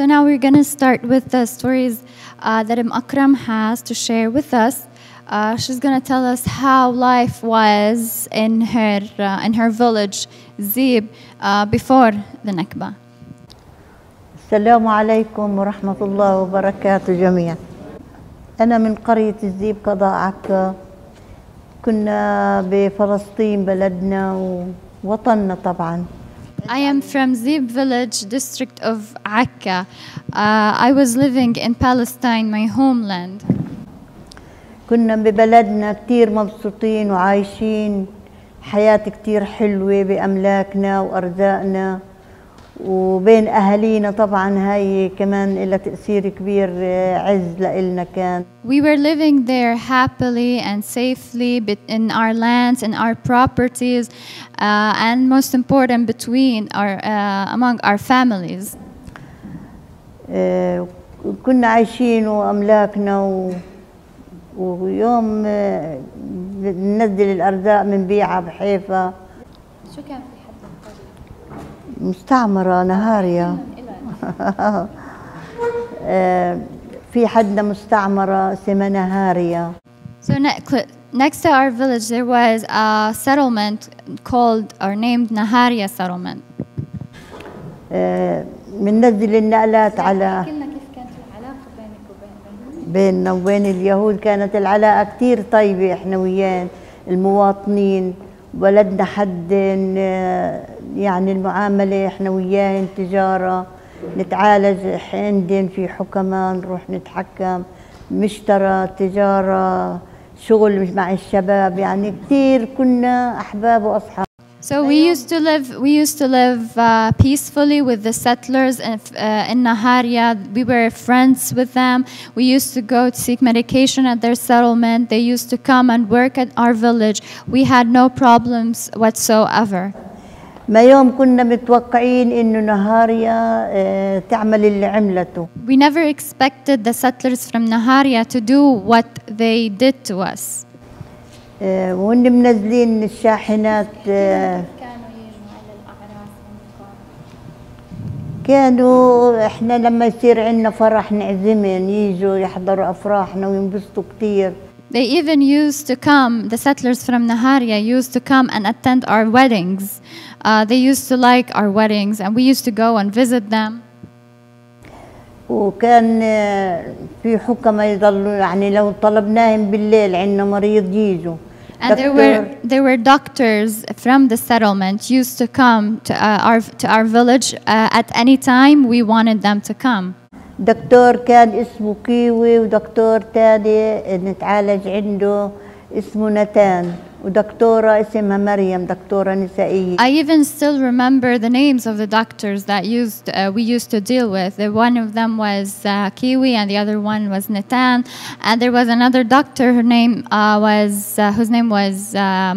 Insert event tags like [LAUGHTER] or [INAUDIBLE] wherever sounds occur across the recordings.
So now we're going to start with the stories uh, that Im Akram has to share with us. Uh, she's going to tell us how life was in her uh, in her village, Zib, uh, before the Nakba. السلام عليكم ورحمة الله وبركاته جميعا أنا من قرية الزيب قضاء عكا كنا بفلسطين بلدنا ووطننا طبعا I am from Zib village, district of Akka. Uh, I was living in Palestine, my homeland. كنا ببلدنا كتير مبسوطين وعايشين حياة كتير حلوة بأملاكنا وأرزاقنا وبين أهالينا طبعا هاي كمان لها تأثير كبير آه، عز لإلنا كان We were living there happily and safely in our lands and our properties, uh, and most important, between our uh, among our families. آه، كنا عايشين وأملاكنا و... ويوم آه، ننزل الأرزاق بنبيعها بحيفا شو كان مستعمرة نهاريا [LAUGHS] آه، في حدنا مستعمرة اسمها نهاريا So next to our village, there was a settlement called or named Naharia settlement. آه، بننزل النقلات على بيننا وبين اليهود كانت العلاقة كتير طيبة إحنا ويان المواطنين. ولدنا حد يعني المعاملة إحنا وياهن تجارة نتعالج عندن في حكماء نروح نتحكم. مشترى تجارة شغل مع الشباب يعني كتير كنا أحباب وأصحاب. So we used to live. We used to live uh, peacefully with the settlers in, uh, in Naharia. We were friends with them. We used to go to seek medication at their settlement. They used to come and work at our village. We had no problems whatsoever. ما يوم كنا متوقعين إنه نهاريا آه، تعمل اللي عملته We never expected the settlers from Naharia to do what they did to us. آه، وهن منزلين الشاحنات آه، كانوا إحنا لما يصير عندنا فرح نعزمن يجوا يحضروا أفراحنا وينبسطوا كتير They even used to come, the settlers from Naharia used to come and attend our weddings. Uh, they used to like our weddings, and we used to go and visit them. وكان آه، في حكمة يضلوا يعني لو طلبناهم بالليل عندنا مريض يجوا And there were, there were doctors from the settlement used to come to, uh, our, to our village uh, at any time we wanted them to come. دكتور كان اسمه كيوي ودكتور تاني نتعالج عنده اسمه نتان ودكتورة اسمها مريم دكتورة نسائية I even still remember the names of the doctors that used uh, we used to deal with. The one of them was uh, Kiwi, and the other one was Natan, and there was another doctor. Her name uh, was uh, whose name was uh.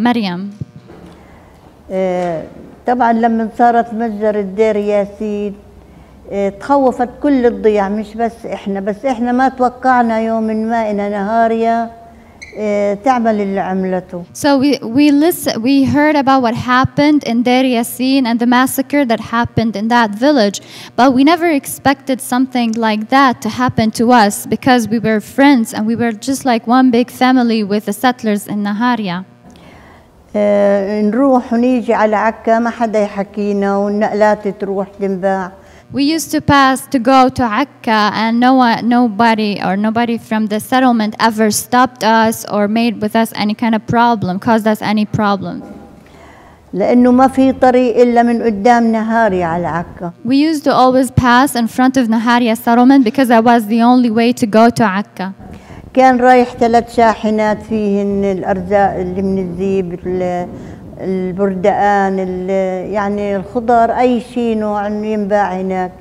آه، طبعا لما صارت متجر الدير ياسين آه، تخوفت كل الضياع مش بس إحنا بس إحنا ما توقعنا يوم ما ان نهاريا آه، تعمل اللي عملته So we we listen, we heard about what happened in Deir Yassin and the massacre that happened in that village, but we never expected something like that to happen to us because we were friends and we were just like one big family with the settlers in Naharia. آه، نروح ونيجي على عكا ما حدا يحكينا والنقلات تروح تنباع We used to pass to go to Akka, and no one, nobody or nobody from the settlement ever stopped us or made with us any kind of problem, caused us any problem. لانه ما في طريق الا من قدام نهاري على عكا We used to always pass in front of Naharia settlement because that was the only way to go to Akka. كان رايح ثلاث شاحنات فيهن الارزاق اللي من الزيب ال- البردقان ال- يعني الخضار اي شيء نوع ينباع هناك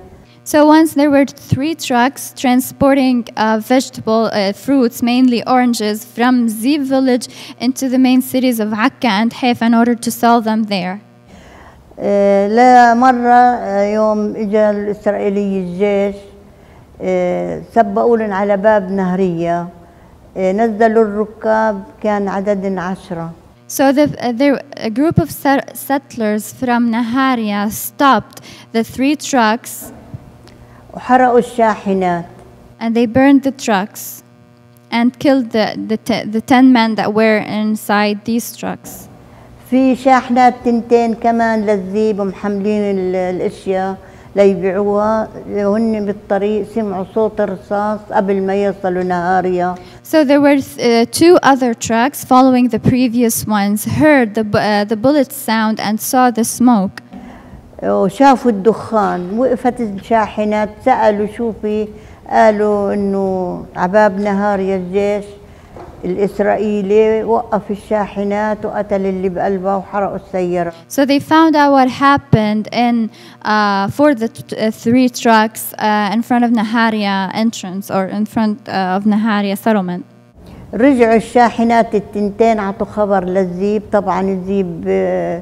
So once there were three trucks transporting uh, vegetable uh, fruits, mainly oranges, from Zib village into the main cities of Akka and Haifa in order to sell them there. آه، لا مرة آه، يوم اجى الاسرائيلي الجيش آه، سبقوا لنا على باب نهرية آه، نزلوا الركاب كان عددن عشرة So the, uh, there, a group of set- settlers from Naharia stopped the three trucks وحرقوا الشاحنات and they burned the trucks and killed the, the, te- the 10 men that were inside these trucks. في شاحنات تنتين كمان للذيب محملين ال- الاشياء ليبيعوها وهن بالطريق سمعوا صوت الرصاص قبل ما يصلوا نهاريا. So there were uh, two other trucks following the previous ones, heard the, uh, the bullet sound and saw the smoke. وشافوا الدخان. وقفت الشاحنات سألوا شو في؟ قالوا إنه عباب نهاريا الجيش. So they found out what happened in, uh, for the uh, three trucks uh, in front of Naharia entrance or in front uh, of Naharia settlement. رجعوا الشاحنات التنتين عطوا خبر للذيب طبعا الذيب آه،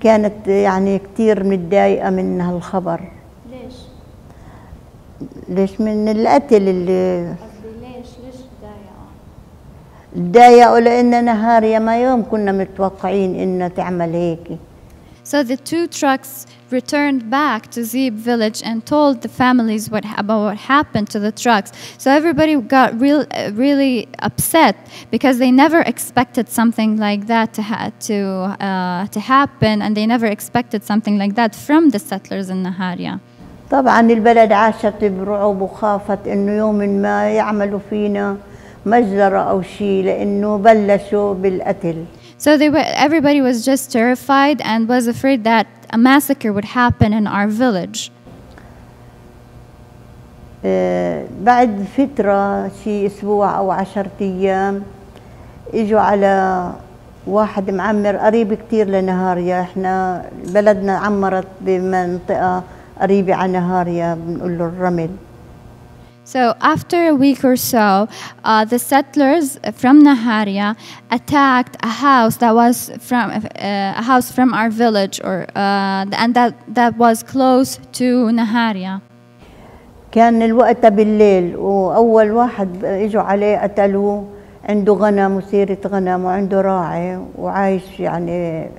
كانت يعني كتير متضايقة من هالخبر ليش؟ ليش من القتل اللي تضايقوا لأن نهاريا ما يوم كنا متوقعين إنها تعمل هيك So the two trucks returned back to Zeeb village and told the families what about what happened to the trucks. So everybody got real, uh, really upset because they never expected something like that to ha- to uh, to happen, and they never expected something like that from the settlers in Naharia. طبعا البلد عاشت برعب وخافت إنه يوم ما يعملوا فينا مجزرة أو شيء لأنه بلشوا بالقتل. So they were, everybody was just terrified and was afraid that a massacre would happen in our village. آه، بعد فترة شي أسبوع أو عشرة أيام إجوا على واحد معمر قريب كتير لنهاريا. إحنا بلدنا عمرت بمنطقة قريبة على نهاريا بنقول له الرمل. So after a week or so, uh, the settlers from Naharia attacked a house that was from uh, a house from our village, or uh, and that that was close to Naharia. كان الوقت بالليل وأول واحد إجوا عليه قتلوه عنده غنم وسيرة غنم وعنده راعي وعايش يعني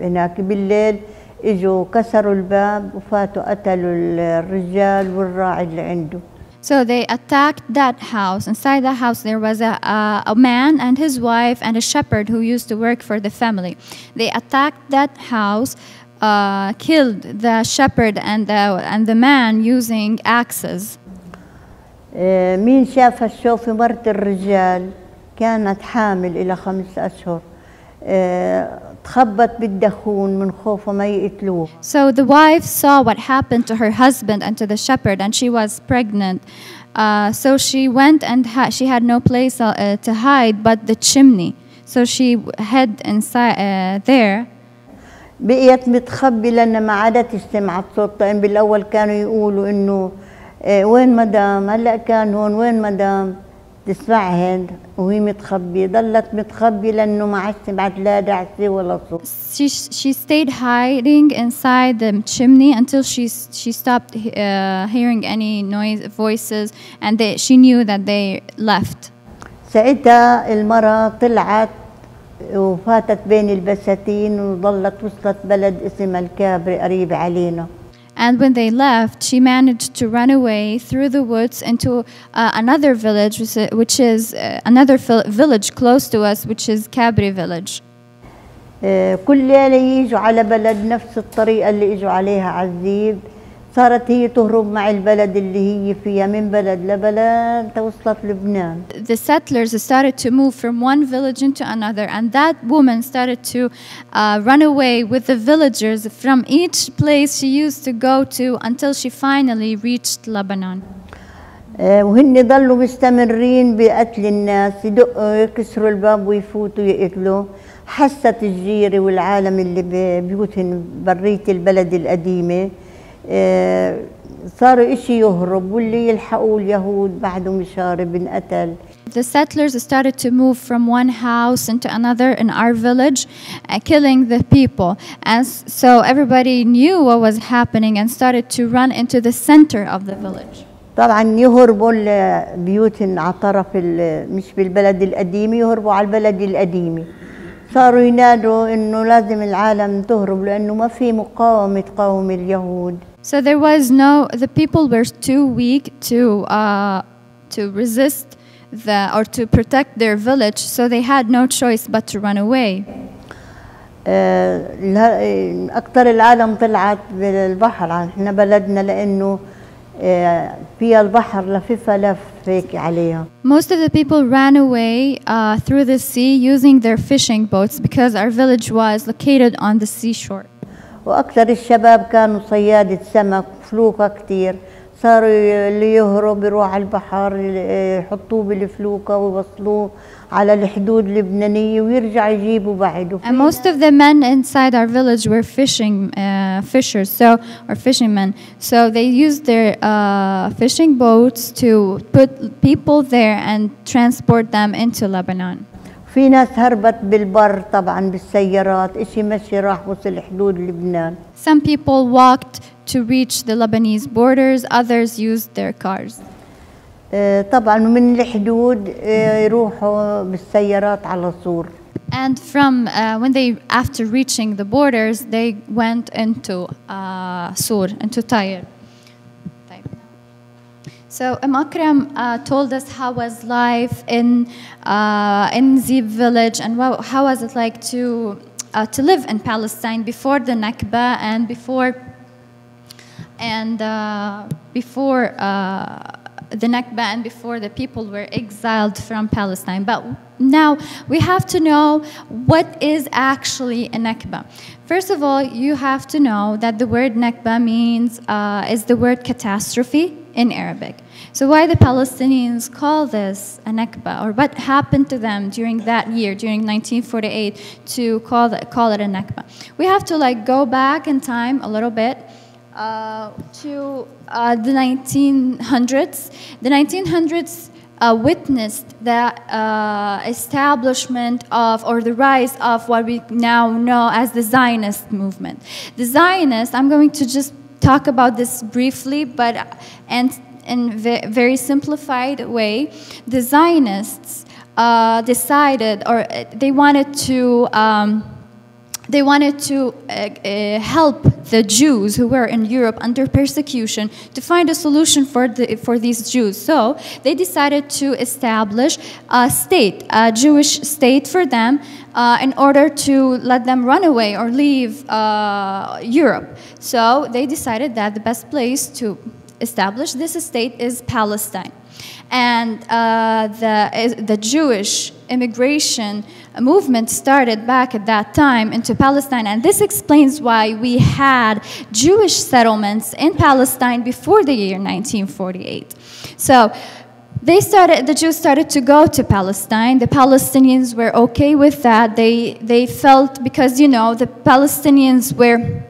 هناك بالليل إجوا كسروا الباب وفاتوا قتلوا الرجال والراعي اللي عنده So they attacked that house. Inside the house, there was a, a, a man and his wife and a shepherd who used to work for the family. They attacked that house, uh, killed the shepherd and the, and the man using axes. آه، مين شاف الشوف مرت الرجال كانت حامل إلى خمس أشهر آه، تخبت بالدخون من خوفه ما يقتلوه So the wife saw what happened to her husband and to the shepherd, and she was pregnant. Uh, so she went and ha- she had no place uh, uh, to hide but the chimney. So she hid inside uh, there. بقيت متخبي لأن ما عادت سمعت صوت لأن بالأول كانوا يقولوا إنه آه، وين مدام هلا كان هون وين مدام تسمعهن وهي متخبية ضلت متخبية لأنه ما عادش سمعت لا دعسة ولا صوت She, she stayed hiding inside the chimney until she, she stopped uh, hearing any noise, voices, and they, she knew that they left. ساعتها المرة طلعت وفاتت بين البساتين وظلت وصلت بلد اسمها الكابري قريب علينا And when they left, she managed to run away through the woods into uh, another village, which is- which is uh, another vil- village close to us, which is Kabri village. آه، كل ليلة يجوا على بلد نفس الطريقة اللي اجوا عليها عزيب صارت هي تهرب مع البلد اللي هي فيها من بلد لبلد توصلت لبنان The settlers started to move from one village into another, and that woman started to uh, run away with the villagers from each place she used to go to until she finally reached Lebanon. آه، وهن ضلوا مستمرين بقتل الناس يدقوا يكسروا الباب ويفوتوا يقتلوا حست الجيرة والعالم اللي ببيوتهم برية البلد القديمة آه، صاروا إشي يهرب واللي يلحقوا اليهود بعده مشارب انقتل The settlers started to move from one house into another in our village, uh, killing the people. And so everybody knew what was happening and started to run into the center of the village. طبعا يهربوا لبيوتهم على طرف مش بالبلد القديمة يهربوا على البلد القديمة صاروا ينادوا إنه لازم العالم تهرب لأنه ما في مقاومة تقاوم اليهود So there was no, the people were too weak to, uh, to resist the, or to protect their village, so they had no choice but to run away. آه، اله- أكتر العالم طلعت بالبحر احنا بلدنا لأنه آه، فيها البحر لففها لف هيك عليها Most of the people ran away uh, through the sea using their fishing boats because our village was located on the seashore. وأكثر الشباب كانوا صيادة سمك فلوكة كتير صاروا اللي يهرب يروح على البحر يحطوه بالفلوكة ويوصلوه على الحدود اللبنانية ويرجع يجيبوا بعد And most of the men inside our village were fishing uh, fishers, so or fishermen. So they used their uh, fishing boats to put people there and transport them into Lebanon. في ناس هربت بالبر طبعا بالسيارات اشي مشي راح وصل حدود لبنان Some people walked to reach the Lebanese borders. Others used their cars. آه، طبعا من الحدود آه، يروحوا بالسيارات على صور And from uh, when they, after reaching the borders, they went into uh, Sur, into Tyre. So Emakram uh, told us how was life in uh, in the village and how was it like to uh, to live in Palestine before the Nakba and before and uh, before uh, the Nakba and before the people were exiled from Palestine. But now we have to know what is actually a Nakba. First of all, you have to know that the word Nakba means uh, is the word catastrophe in Arabic. So why the Palestinians call this a Nakba, or what happened to them during that year, during 1948, to call, call it a Nakba? We have to like go back in time a little bit uh, to uh, the 1900s. The 1900s uh, witnessed the uh, establishment of or the rise of what we now know as the Zionist movement. The Zionists, I'm going to just talk about this briefly, but and in ve- very simplified way, the Zionists uh, decided or uh, they wanted to. Um, they wanted to uh, uh, help the Jews who were in Europe under persecution to find a solution for, the, for these Jews. So they decided to establish a state, a Jewish state for them, uh, in order to let them run away or leave uh, Europe. So they decided that the best place to establish this state is Palestine. And uh, the, the Jewish immigration movement started back at that time into Palestine. And this explains why we had Jewish settlements in Palestine before the year 1948. So they started, the Jews started to go to Palestine. The Palestinians were okay with that. They, they felt, because, you know, the Palestinians were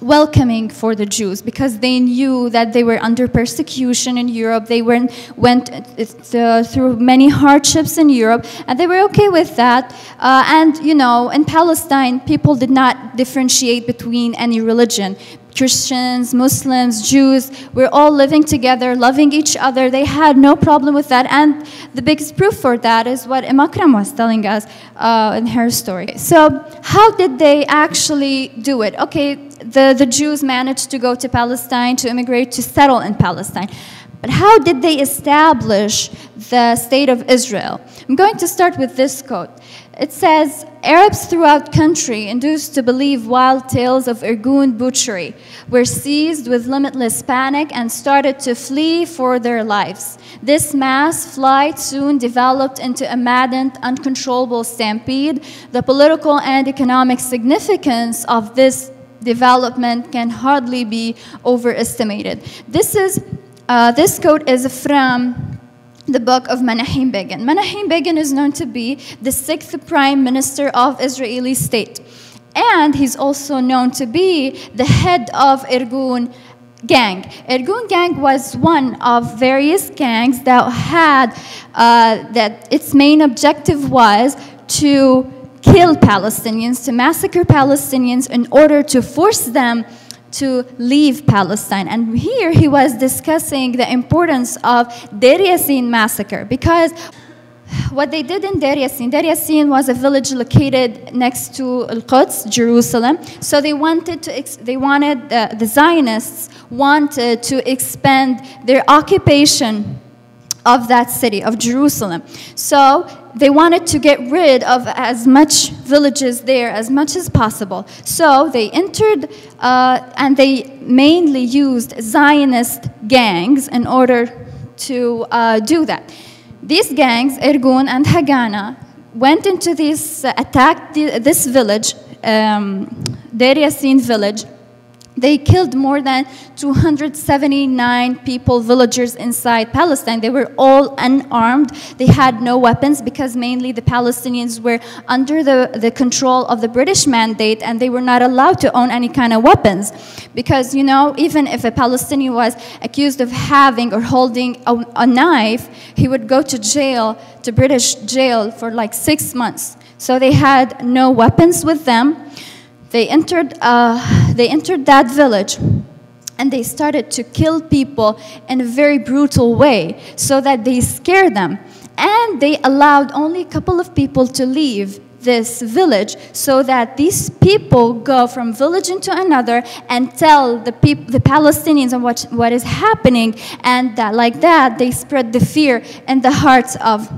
welcoming for the Jews because they knew that they were under persecution in Europe. They were, went uh, through many hardships in Europe, and they were okay with that. Uh, and you know, in Palestine, people did not differentiate between any religion. Christians, Muslims, Jews, we're all living together, loving each other. They had no problem with that. And the biggest proof for that is what Imakram was telling us uh, in her story. So, how did they actually do it? Okay, the, the Jews managed to go to Palestine, to immigrate, to settle in Palestine. But how did they establish the state of Israel? I'm going to start with this quote. It says, Arabs throughout country, induced to believe wild tales of Irgun butchery, were seized with limitless panic and started to flee for their lives. This mass flight soon developed into a maddened, uncontrollable stampede. The political and economic significance of this development can hardly be overestimated. This is uh, this quote is from the book of Menachem Begin. Menachem Begin is known to be the sixth prime minister of Israeli state. And he's also known to be the head of Irgun gang. Irgun gang was one of various gangs that had, uh, that its main objective was to kill Palestinians, to massacre Palestinians in order to force them to leave Palestine. And here he was discussing the importance of Deir Yassin massacre because what they did in Deir Yassin was a village located next to Al-Quds, Jerusalem. So they wanted to, they wanted, uh, the Zionists wanted to expand their occupation of that city, of Jerusalem. So they wanted to get rid of as much villages there as much as possible. So they entered uh, and they mainly used Zionist gangs in order to uh, do that. These gangs, Irgun and Hagana, went into this, uh, attacked the, this village, um, village, they killed more than 279 people, villagers inside Palestine. They were all unarmed. They had no weapons because mainly the Palestinians were under the, the control of the British mandate and they were not allowed to own any kind of weapons. Because, you know, even if a Palestinian was accused of having or holding a, a knife, he would go to jail, to British jail for like six months. So they had no weapons with them. They entered, uh, they entered that village and they started to kill people in a very brutal way so that they scared them. And they allowed only a couple of people to leave this village so that these people go from village into another and tell the people the palestinians and what, what is happening and that like that they spread the fear in the hearts of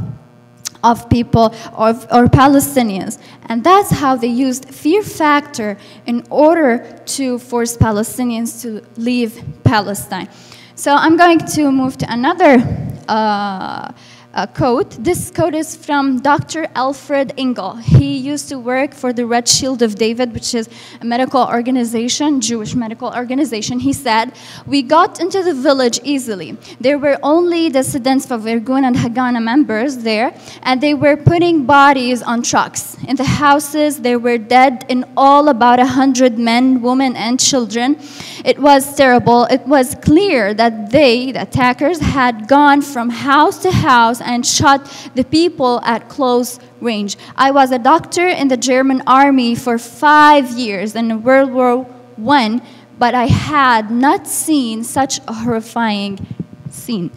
of people or, or Palestinians. And that's how they used fear factor in order to force Palestinians to leave Palestine. So I'm going to move to another uh, uh, quote. This quote is from Dr. Alfred Engel. He used to work for the Red Shield of David, which is a medical organization, Jewish medical organization. He said, We got into the village easily. There were only dissidents of Irgun and Haganah members there, and they were putting bodies on trucks. In the houses, there were dead in all about a hundred men, women, and children. It was terrible. It was clear that they, the attackers, had gone from house to house and shot the people at close range. I was a doctor in the German army for five years in World War I, but I had not seen such a horrifying scene.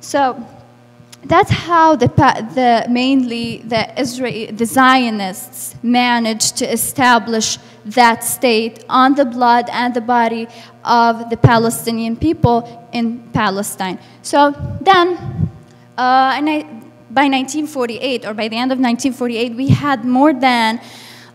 So that's how the, the mainly the Israel, the Zionists managed to establish that state on the blood and the body of the Palestinian people in Palestine. So then, uh, and I, by 1948, or by the end of 1948, we had more than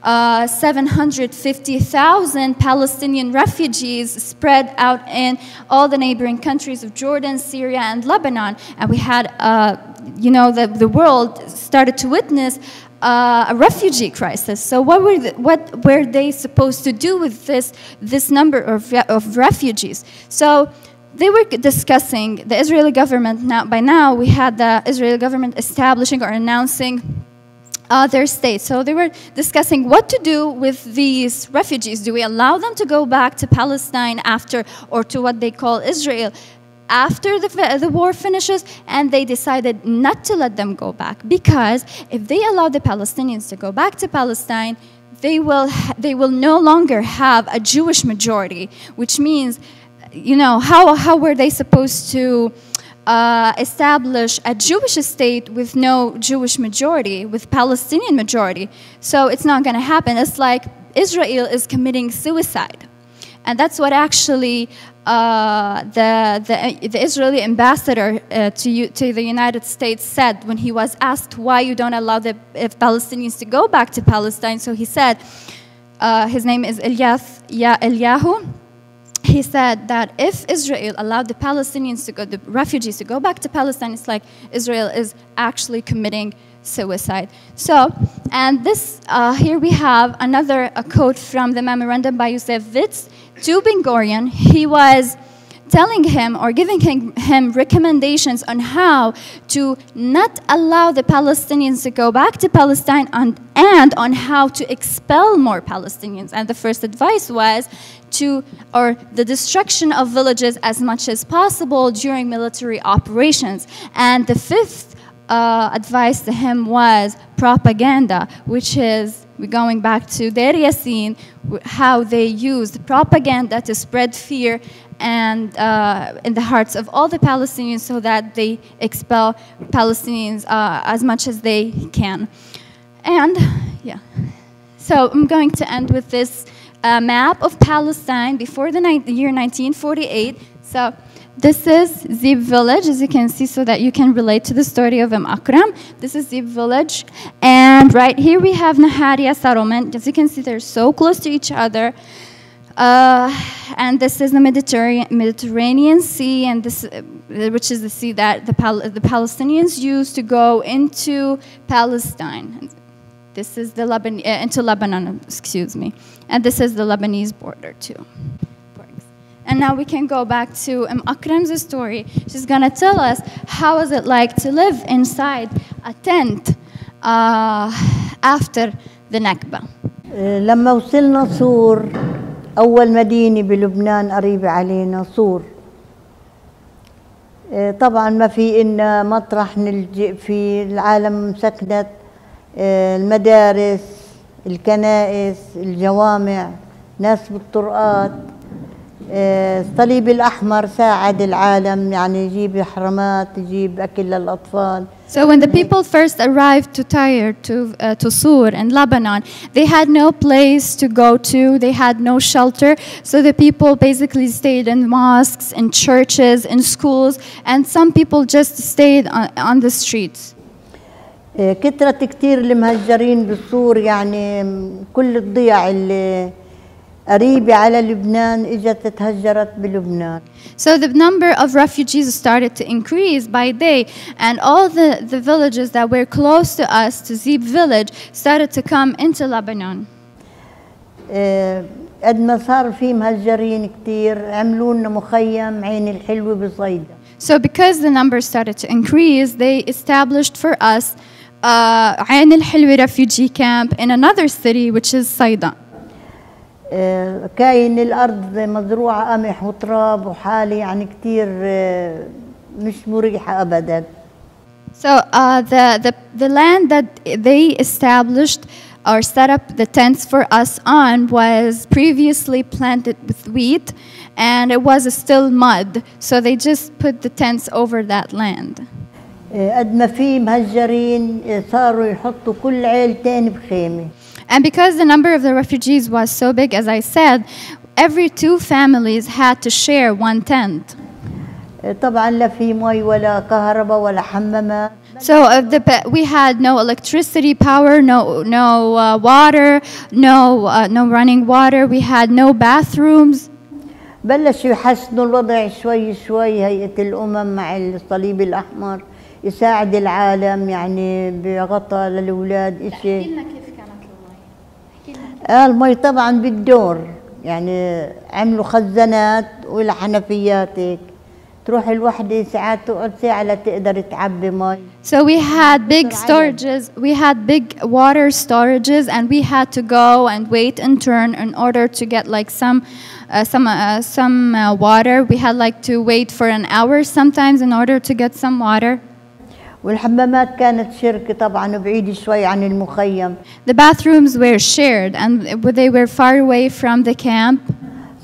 uh, 750,000 Palestinian refugees spread out in all the neighboring countries of Jordan, Syria, and Lebanon. And we had, uh, you know, the, the world started to witness uh, a refugee crisis. So what were, the, what were they supposed to do with this, this number of, of refugees? So they were discussing, the Israeli government, now, by now we had the Israeli government establishing or announcing uh, their state. So they were discussing what to do with these refugees. Do we allow them to go back to Palestine after, or to what they call Israel? after the, the war finishes, and they decided not to let them go back because if they allow the Palestinians to go back to Palestine, they will, they will no longer have a Jewish majority, which means, you know, how, how were they supposed to uh, establish a Jewish state with no Jewish majority, with Palestinian majority? So it's not going to happen. It's like Israel is committing suicide. And that's what actually uh, the, the, the, Israeli ambassador uh, to, to the United States said when he was asked why you don't allow the Palestinians to go back to Palestine. So he said, uh, his name is Eliyahu. He said that if Israel allowed the Palestinians to go, the refugees to go back to Palestine, it's like Israel is actually committing suicide. So, and this, uh, here we have another quote from the memorandum by Yosef Weitz to Ben Gurion, he was telling him or giving him, him, recommendations on how to not allow the Palestinians to go back to Palestine and, and on how to expel more Palestinians. And the first advice was to, or the destruction of villages as much as possible during military operations. And the fifth uh, advice to him was propaganda, which is we're going back to Deir Yassin, how they used propaganda to spread fear and uh, in the hearts of all the Palestinians so that they expel Palestinians uh, as much as they can. And yeah, so I'm going to end with this uh, map of Palestine before the, year 1948. So this is Zib village, as you can see, so that you can relate to the story of Im Akram. This is Zib village. And right here we have Naharia settlement. As you can see, they're so close to each other. Uh, and this is the Mediterranean, Mediterranean Sea, and this, uh, which is the sea that the, Pal- the Palestinians use to go into Palestine. This is the Leban- uh, into Lebanon, excuse me, and this is the Lebanese border too. And now we can go back to um, Akram's story. She's gonna tell us how is it like to live inside a tent uh, after the Nakba. آه، لما وصلنا صور أول مدينة بلبنان قريبة علينا صور آه، طبعا ما في إن مطرح نلجئ فيه العالم سكنت آه، المدارس الكنائس الجوامع ناس بالطرقات آه، الصليب الأحمر ساعد العالم يعني يجيب حرمات يجيب أكل للأطفال So when the people first arrived to Tyre, to, uh, to Sur and Lebanon, they had no place to go to, they had no shelter. So the people basically stayed in mosques, in churches, in schools, and some people just stayed on, on the streets. آه، كثرت كتير المهجرين بالسور يعني كل الضيع اللي قريبة على لبنان اجت تهجرت بلبنان So the number of refugees started to increase by day, and all the, the villages that were close to us, to Zib village, started to come into Lebanon. آه، قد ما صار في مهجرين كتير عملوا لنا مخيم عين الحلوة بصيدا So because the numbers started to increase, they established for us uh, Ain al-Hilwi refugee camp in another city, which is Saidan. آه، كاين الأرض مزروعة قمح وتراب وحالة يعني كتير آه، مش مريحة أبداً So uh, the, the, the land that they established or set up the tents for us on was previously planted with wheat and it was still mud. So they just put the tents over that land. آه، قد ما في مهجرين آه، صاروا يحطوا كل عيلتين بخيمة And because the number of the refugees was so big, as I said, every two families had to share one tent. آه، طبعا لا في مي ولا كهرباء ولا حمامات So uh, the, we had no electricity power, no, no uh, water, no, uh, no running water. We had no bathrooms. بلشوا يحسنوا الوضع شوي شوي هيئة الأمم مع الصليب الأحمر يساعد العالم يعني بغطاء للأولاد إشي آه المي طبعا بالدور يعني عملوا خزانات ولا حنفيات هيك تروح الوحدة ساعات تقعد ساعة لتقدر تعبي مي So we had big storages. We had big water storages, and we had to go and wait in turn in order to get like some, uh, some, uh, some uh, water. We had like to wait for an hour sometimes in order to get some water. والحمامات كانت شركة طبعا بعيدة شوي عن المخيم The bathrooms were shared, and they were far away from the camp.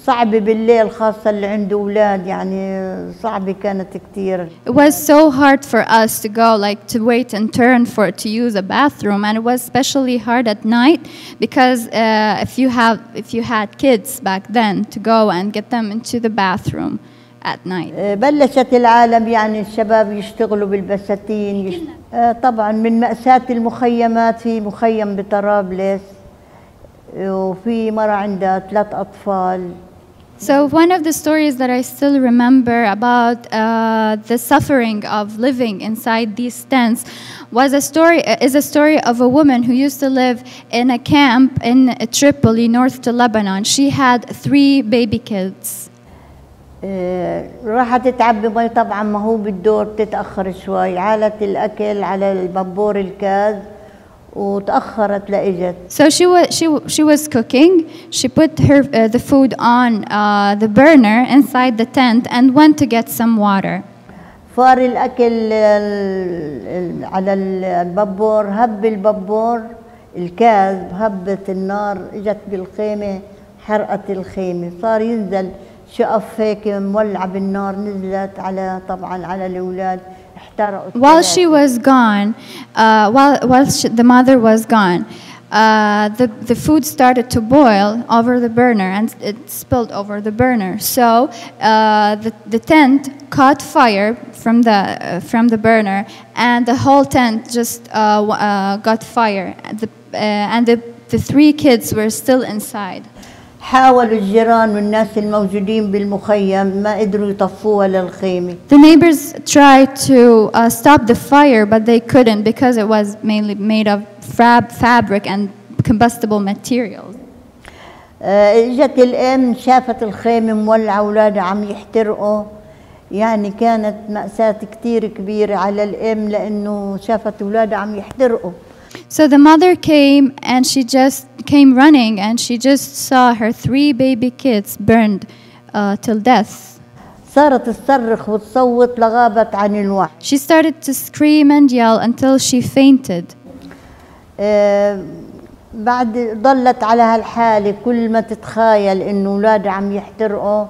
صعبة بالليل خاصة اللي عنده أولاد يعني صعبة كانت كتير It was so hard for us to go, like to wait in turn for to use a bathroom, and it was especially hard at night because uh, if you have if you had kids back then to go and get them into the bathroom at night. آه، بلشت العالم يعني الشباب يشتغلوا بالبساتين يشت... آه، طبعا من مأساة المخيمات في مخيم بطرابلس آه، وفي مرة عندها ثلاث أطفال So one of the stories that I still remember about uh, the suffering of living inside these tents was a story is a story of a woman who used to live in a camp in Tripoli, north to Lebanon. She had three baby kids. آه، راحت تعبي مي طبعا ما هو بالدور بتتأخر شوي عالت الأكل على البابور الكاز وتأخرت لإجت So she was she she was cooking. She put her uh, the food on uh, the burner inside the tent and went to get some water. فار الأكل ال- ال- على ال- البابور هب البابور الكاز هبت النار إجت بالخيمة حرقت الخيمة صار ينزل شقف هيك مولعة بالنار نزلت على طبعا على الأولاد احترقوا While الثلاثة. she was gone, uh, while, while she, the mother was gone, uh, the, the food started to boil over the burner and it spilled over the burner. So uh, the, the tent caught fire from the, uh, from the burner and the whole tent just uh, w- uh, got fire. And the, uh, and the, the three kids were still inside. حاولوا الجيران والناس الموجودين بالمخيم ما قدروا يطفوها للخيمة. The neighbors tried to uh, stop the fire, but they couldn't because it was mainly made of fab- fabric and combustible materials. آه، إجت الأم شافت الخيمة مولعة أولادها عم يحترقوا. يعني كانت مأساة كتير كبيرة على الأم لأنه شافت أولادها عم يحترقوا. So the mother came and she just came running and she just saw her three baby kids burned uh, till death. صارت تصرخ وتصوت لغابت عن الوعي She started to scream and yell until she fainted. آه، بعد ضلت على هالحالة كل ما تتخيل إنه أولادها عم يحترقوا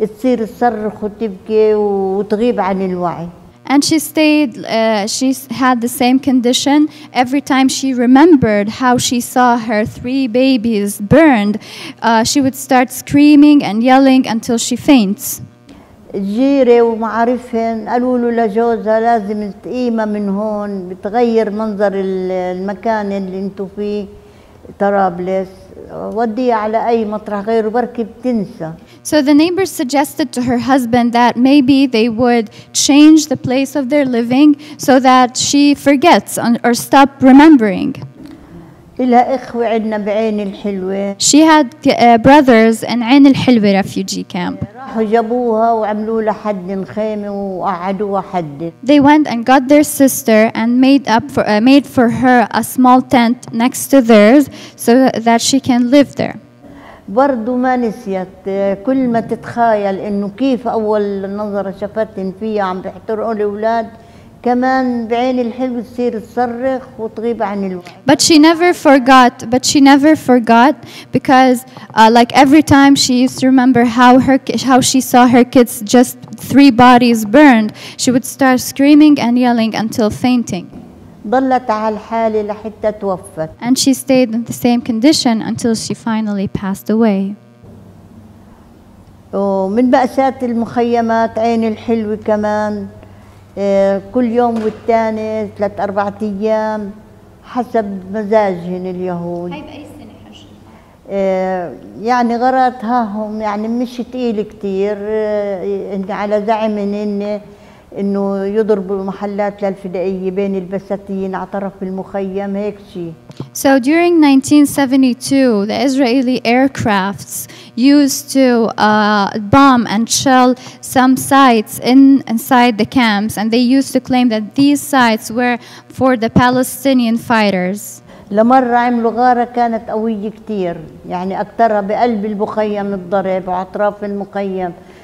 تصير تصرخ وتبكي وتغيب عن الوعي And she stayed, uh, she s- had the same condition. Every time she remembered how she saw her three babies burned, uh, she would start screaming and yelling until she faints. الجيرة ومعارفهن قالوا له لجوزها لازم تقيمة من هون بتغير منظر ال- المكان اللي انتو فيه طرابلس وديها على أي مطرح غيره بركي بتنسى So the neighbors suggested to her husband that maybe they would change the place of their living so that she forgets on- or stop remembering. إلها إخوة عندنا بعين الحلوة She had uh, brothers in Ain al-Hilwa refugee camp. راحوا جابوها وعملوا لها حد خيمة وقعدوها حد They went and got their sister and made up for uh, made for her a small tent next to theirs so that she can live there. برضو ما نسيت كل ما تتخيل انه كيف اول نظرة شفتن فيها عم بيحترقوا الاولاد كمان بعين الحلو تصير تصرخ وتغيب عن الوعي But she never forgot. But she never forgot because, uh, like every time, she used to remember how her how she saw her kids just three bodies burned. She would start screaming and yelling until fainting, ضلت على الحالة لحتى توفت. And she stayed in the same condition until she finally passed away. ومن مأساة المخيمات عين الحلوة كمان آه، كل يوم والتاني ثلاث أربعة أيام حسب مزاجهن اليهود. آه، يعني غراتها هم يعني مش تقيل كتير آه، على زعمهن إن إنه يضربوا محلات للفدائية بين البساتين على طرف المخيم هيك شيء So during 1972, the Israeli aircrafts used to uh, bomb and shell some sites in inside the camps, and they used to claim that these sites were for the Palestinian fighters. لمرة عملوا غارة كانت قوية كتير يعني أكترها بقلب المخيم الضرب وأطراف المخيم آه،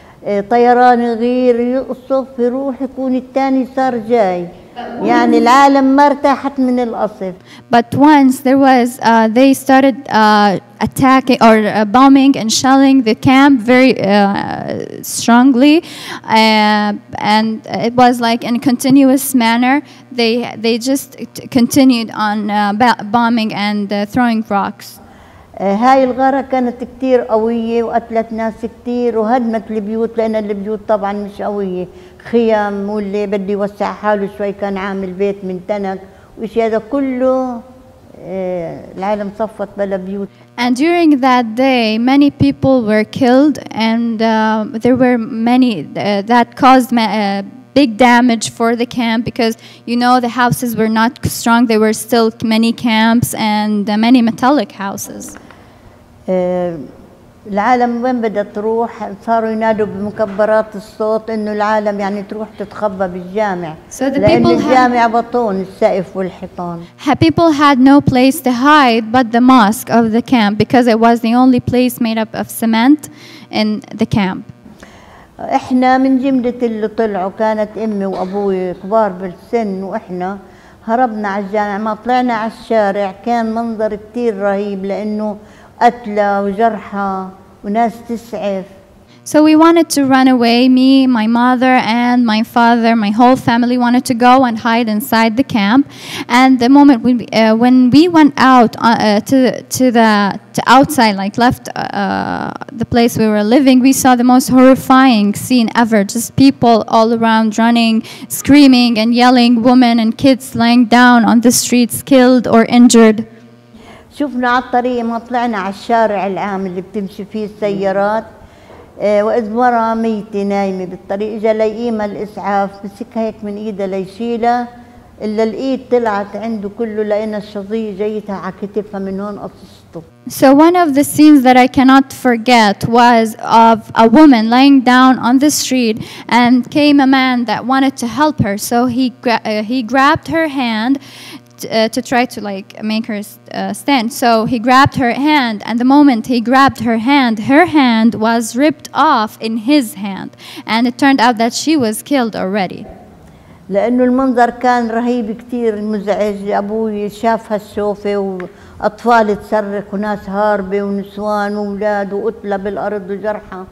طيران يغير يقصف يروح يكون التاني صار جاي يعني العالم ما ارتاحت من القصف But once there was, uh, they started uh, attacking or uh, bombing and shelling the camp very uh, strongly, uh, and it was like in a continuous manner. They they just t- continued on uh, ba- bombing and uh, throwing rocks. آه، هاي الغارة كانت كتير قوية وقتلت ناس كتير وهدمت البيوت لأن البيوت طبعا مش قوية خيام واللي بده يوسع حاله شوي كان عامل بيت من تنك وإشي هذا كله آه، العالم صفت بلا بيوت And during that day, many people were killed, and uh, there were many uh, that caused uh, big damage for the camp because you know the houses were not strong. There were still many camps and uh, many metallic houses. آه، العالم وين بدها تروح؟ صاروا ينادوا بمكبرات الصوت إنه العالم يعني تروح تتخبى بالجامع. So the لأن الجامع بطون السقف والحيطان. People had no place to hide but the mosque of the camp because it was the only place made up of cement in the camp. إحنا من جملة اللي طلعوا كانت أمي وأبوي كبار بالسن وإحنا هربنا على الجامع. ما طلعنا على الشارع كان منظر كتير رهيب لأنه قتلى وجرحى وناس تسعف So we wanted to run away. Me, my mother, and my father, my whole family wanted to go and hide inside the camp. And the moment when we, uh, when we went out uh, uh, to to the to outside, like left uh, the place we were living, we saw the most horrifying scene ever. Just people all around running, screaming and yelling, women and kids laying down on the streets, killed or injured. شفنا على الطريق ما طلعنا على الشارع العام اللي بتمشي فيه السيارات. آه، وإذ مرة ميتة نايمة بالطريق. إجا ليقيمها الإسعاف مسكها هيك من إيدها ليشيلها. إلا الإيد طلعت عنده كله لقينا الشظية جايتها على كتفها من هون قصصته. So one of the scenes that I cannot forget was of a woman laying down on the street, and came a man that wanted to help her. So he gra- uh, he grabbed her hand to try to like make her uh, stand. So he grabbed her hand, and the moment he grabbed her hand, her hand was ripped off in his hand, and it turned out that she was killed already. لأنه المنظر كان رهيب كتير مزعج أبوي شاف هالشوفة وأطفال تصرخ وناس هاربة ونسوان وأولاد وقتلة بالأرض وجرحى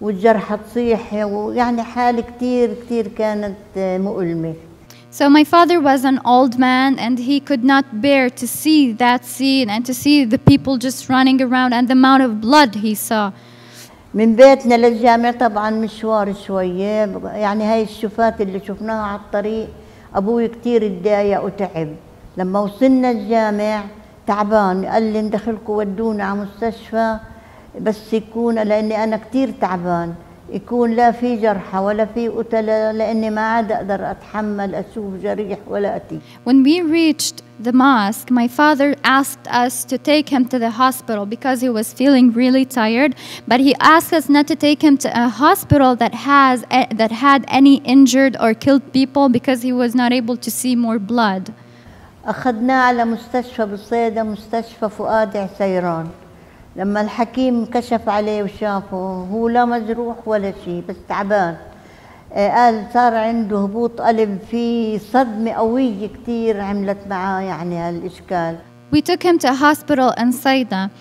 والجرحى تصيح ويعني حالة كتير كتير كانت آه، مؤلمة So my father was an old man and he could not bear to see that scene and to see the people just running around and the amount of blood he saw. من بيتنا للجامع طبعا مشوار شوية يعني هاي الشفات اللي شفناها على الطريق أبوي كتير اتضايق وتعب لما وصلنا الجامع تعبان قال لي ندخلكم ودونا على مستشفى بس يكون لأني أنا كتير تعبان يكون لا في جرحى ولا في قتلة لأني ما عاد أقدر أتحمل أشوف جريح ولا أتي When we reached the mosque, my father asked us to take him to the hospital because he was feeling really tired. But he asked us not to take him to a hospital that has that had any injured or killed people because he was not able to see more blood. أخذناه على مستشفى بالصيدا مستشفى فؤاد عسيران لما الحكيم كشف عليه وشافه هو لا مجروح ولا شيء بس تعبان آه، قال صار عنده هبوط قلب في صدمة قوية كتير عملت معاه يعني هالإشكال We took him to a hospital in Saida,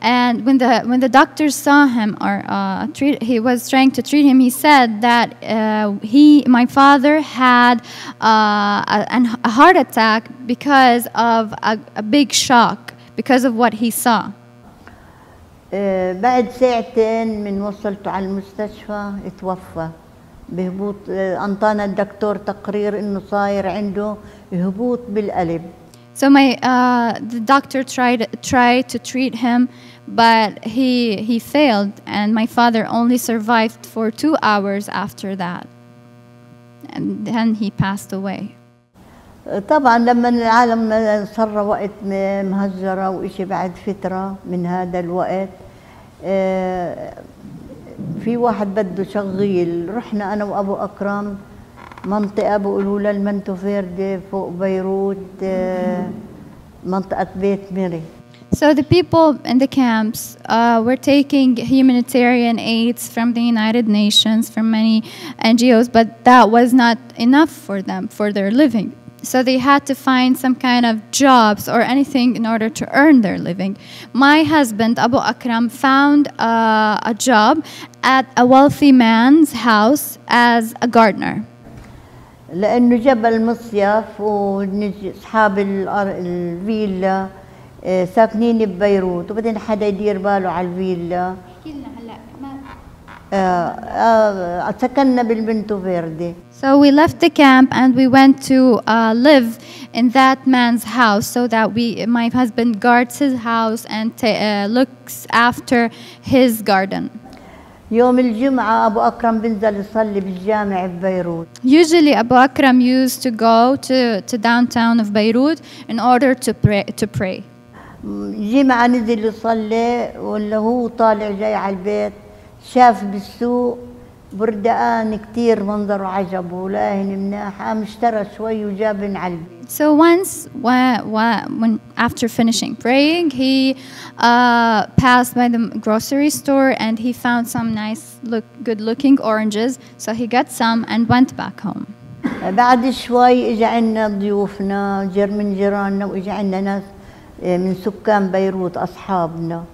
and when the when the doctors saw him or uh, treat, he was trying to treat him, he said that uh, he, my father, had uh, a, a heart attack because of a, a big shock because of what he saw. آه، بعد ساعتين من وصلته على المستشفى اتوفى بهبوط آه، أنطانا الدكتور تقرير إنه صاير عنده هبوط بالقلب So my uh, the doctor tried tried to treat him, but he he failed, and my father only survived for two hours after that, and then he passed away. طبعا لما العالم صار وقت مهجرة وإشي بعد فترة من هذا الوقت في واحد بده شغيل رحنا أنا وأبو أكرم منطقة بيقولوا لها المنتو فيردي فوق بيروت آه، منطقة بيت ميري So the people in the camps uh, were taking humanitarian aids from the United Nations, from many NGOs, but that was not enough for them for their living. So they had to find some kind of jobs or anything in order to earn their living. My husband Abu Akram found uh, a job at a wealthy man's house as a gardener. لأنه جبل مصيف وأصحاب الأر- الفيلا آه، ساكنين ببيروت وبعدين حدا يدير باله على الفيلا آه، آه، سكننا بالبنتو فيردي So we left the camp and we went to uh, live in that man's house so that we, my husband guards his house and ta- uh, looks after his garden. يوم الجمعة أبو أكرم بنزل يصلي بالجامع ببيروت Usually Abu Akram used to go to, to downtown of Beirut in order to pray. To pray. جمعة نزل يصلي ولا هو طالع جاي على البيت شاف بالسوق بردقان كتير منظره عجبه لاهن مناح اشترى شوي وجابن على So once, when, when after finishing praying, he uh, passed by the grocery store and he found some nice, look, good-looking oranges. So he got some and went back home. بعد شوي اجى عنا ضيوفنا جر من جيراننا واجى عنا ناس آه، من سكان بيروت اصحابنا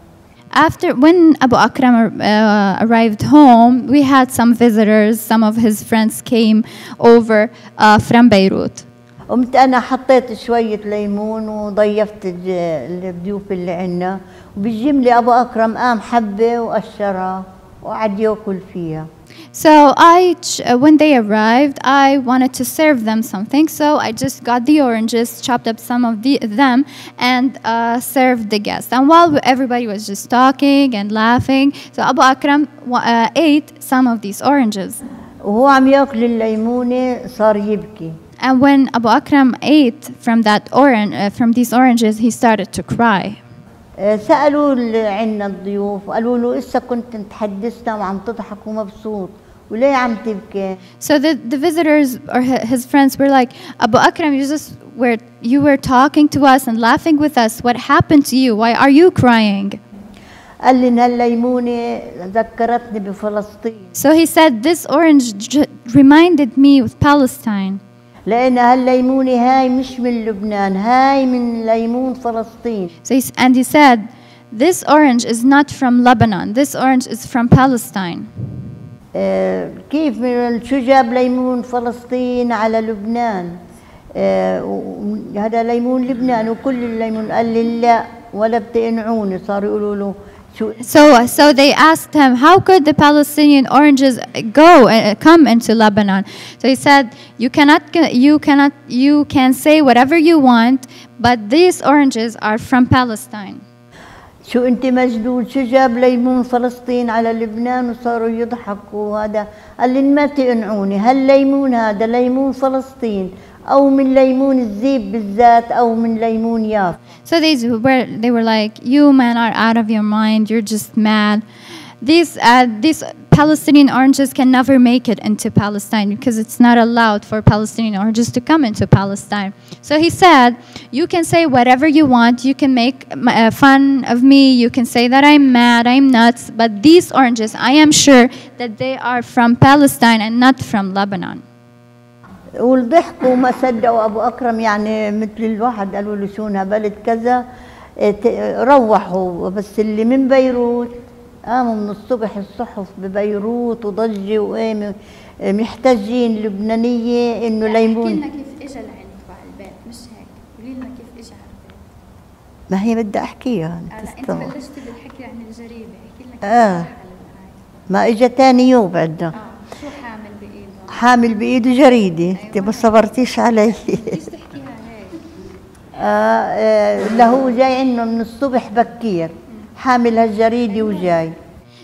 after when Abu Akram uh, arrived home, we had some visitors. Some of his friends came over uh, from Beirut. قمت انا حطيت شويه ليمون وضيفت الج- الضيوف اللي عندنا وبالجمله ابو اكرم قام حبه وقشرها وقعد ياكل فيها So I, ch- uh, when they arrived, I wanted to serve them something. So I just got the oranges, chopped up some of the, them, and uh, served the guests. And while everybody was just talking and laughing, so Abu Akram wa- uh, ate some of these oranges. وهو عم ياكل الليمونه صار يبكي And when Abu Akram ate from that orange, uh, from these oranges, he started to cry. آه، سالوا ال- عنا الضيوف وقالوا له اسا كنت تحدثنا وعم تضحك ومبسوط وليه عم تبكي So the, the visitors or hi- his friends were like, Abu Akram, you just were you were talking to us and laughing with us. What happened to you? Why are you crying? قال لي إن هالليمونه ذكرتني بفلسطين So he said, this orange j- reminded me of Palestine. لأن هالليمونه هاي مش من لبنان هاي من ليمون فلسطين So and he said, this orange is not from Lebanon. This orange is from Palestine. آه، كيف من شو جاب ليمون فلسطين على لبنان آه، هذا ليمون لبنان وكل الليمون قال لي لا ولا بتقنعوني صاروا يقولوا له So, so they asked him, how could the Palestinian oranges go uh, come into Lebanon? So he said, you cannot, g- you cannot, you can say whatever you want, but these oranges are from Palestine. شو انت مجدود شو جاب ليمون فلسطين على لبنان وصاروا يضحكوا هذا قال لي ما تقنعوني هالليمون هذا ليمون فلسطين او من ليمون الزيب بالذات او من ليمون ياف So these were, they were like, you men are out of your mind. You're just mad. These, uh, these Palestinian oranges can never make it into Palestine because it's not allowed for Palestinian oranges to come into Palestine. So he said, you can say whatever you want. You can make uh, fun of me. You can say that I'm mad, I'm nuts. But these oranges, I am sure that they are from Palestine and not from Lebanon. والضحكوا وما صدقوا. أبو أكرم يعني مثل الواحد قالوا له شو بلد كذا ت- روحوا. بس اللي من بيروت قاموا من الصبح الصحف ببيروت وضجة وقاموا آه، محتاجين لبنانية إنه ليمون كيف اجى لعندكم على البيت مش هيك؟ قولي لنا كيف اجى على البيت. ما هي بدي أحكيها. أنت تستوعب. بلشتي بالحكي عن الجريمة. احكي لنا آه. ما اجى تاني يوم آه شو حامل بايده جريده انت ما صبرتيش علي. [LAUGHS] آه آه له جاي عنه من الصبح بكير. حامل هالجريده وجاي.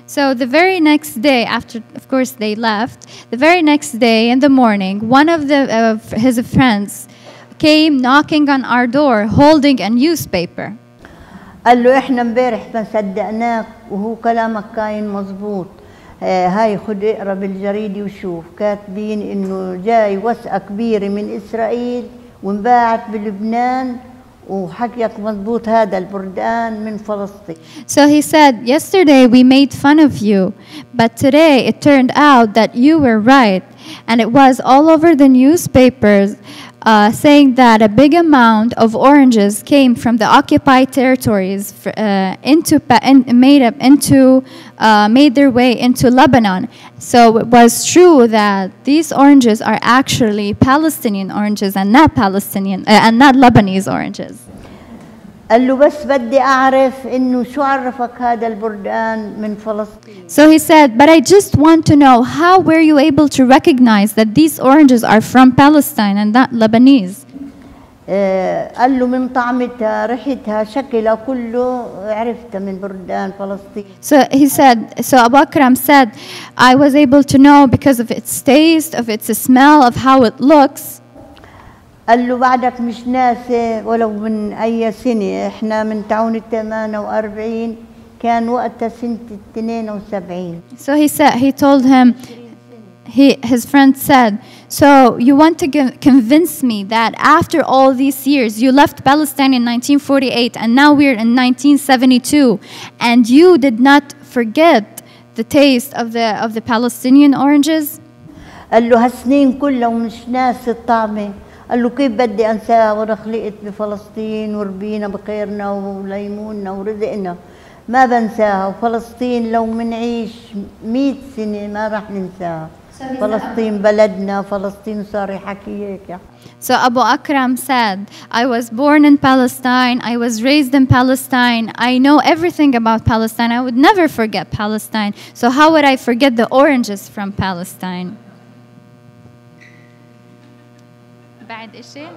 So the very next day, after of course they left, the very next day in the morning, one of the of his friends came knocking on our door, holding a newspaper. قال له إحنا امبارح ما صدقناك وهو كلامك كاين مزبوط آه هاي خد اقرا بالجريده وشوف كاتبين انه جاي وثقه كبيره من اسرائيل وانباعت بلبنان وحكيك مزبوط هذا البردان من فلسطين So he said, Yesterday we made fun of you, but today it turned out that you were right. And it was all over the newspapers uh, saying that a big amount of oranges came from the occupied territories f- uh, into, in, made up into, uh, made their way into Lebanon. So it was true that these oranges are actually Palestinian oranges and not Palestinian uh, and not Lebanese oranges. قال له بس بدي اعرف انه شو عرفك هذا البردان من فلسطين So he said, But I just want to know how were you able to recognize that these oranges are from Palestine and not Lebanese? آه، قال له من طعمتها ريحتها شكلها كله عرفتها من بردان فلسطين So he said, so Abu Akram said, I was able to know because of its taste, of its smell, of how it looks. قال له بعدك مش ناسي ولو من اي سنه احنا من تعون ال 48 كان وقتها سنه 72 So he said, he told him, he, his friend said, So you want to con- convince me that after all these years, you left Palestine in 1948 and now we're in 1972, and you did not forget the taste of the, of the Palestinian oranges? قال له هالسنين كلها ومش ناسي الطعمه قال له كيف بدي انساها وأنا خلقت بفلسطين وربينا بخيرنا وليموننا ورزقنا ما بنساها وفلسطين لو منعيش مئة سنة ما راح ننساها فلسطين بلدنا فلسطين صار يحكي هيك يا So Abu Akram said, I was born in Palestine, I was raised in Palestine, I know everything about Palestine, I would never forget Palestine. So how would I forget the oranges from Palestine? بعد إشي؟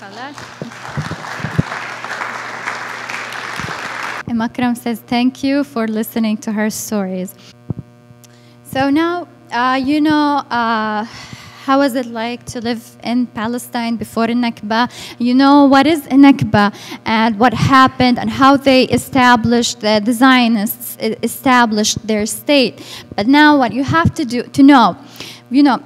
خلاص Makram says thank you for listening to her stories. So now uh, you know uh, how was it like to live in Palestine before Nakba? You know what is Nakba and what happened and how they established the, the Zionists e- established their state. But now what you have to do to know, you know,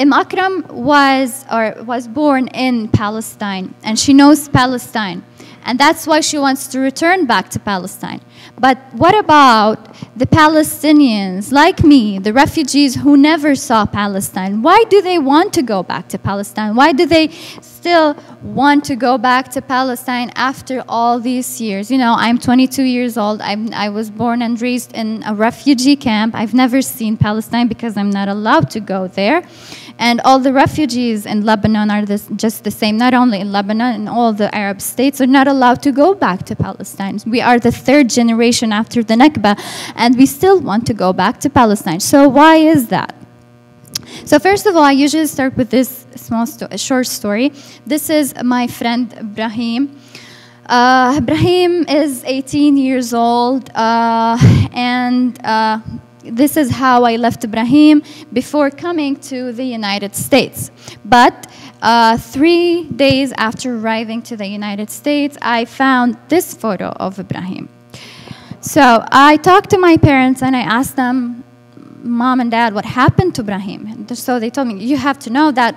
Im Akram was or was born in Palestine and she knows Palestine. And that's why she wants to return back to Palestine. But what about the Palestinians, like me, the refugees who never saw Palestine? Why do they want to go back to Palestine? Why do they still want to go back to Palestine after all these years? You know, I'm 22 years old. I'm, I was born and raised in a refugee camp. I've never seen Palestine because I'm not allowed to go there. And all the refugees in Lebanon are this, just the same, not only in Lebanon, in all the Arab states are not allowed to go back to Palestine. We are the third generation after the Nakba, and we still want to go back to Palestine. So, why is that? So first of all, I usually start with this small, sto- short story. This is my friend Ibrahim. Uh, Ibrahim is 18 years old, uh, and uh, this is how I left Ibrahim before coming to the United States. But uh, three days after arriving to the United States, I found this photo of Ibrahim. So I talked to my parents and I asked them, Mom and Dad, what happened to Ibrahim? And so they told me, you have to know that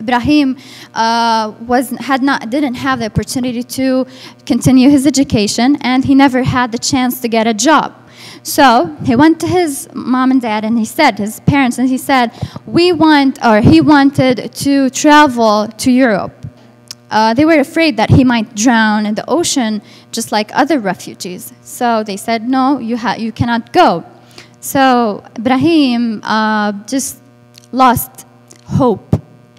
Ibrahim uh, was had not didn't have the opportunity to continue his education, and he never had the chance to get a job. So he went to his mom and dad, and he said his parents, and he said, "We want, or he wanted to travel to Europe." Uh, they were afraid that he might drown in the ocean, just like other refugees. So they said, "No, you you cannot go." So Ibrahim uh, just lost hope,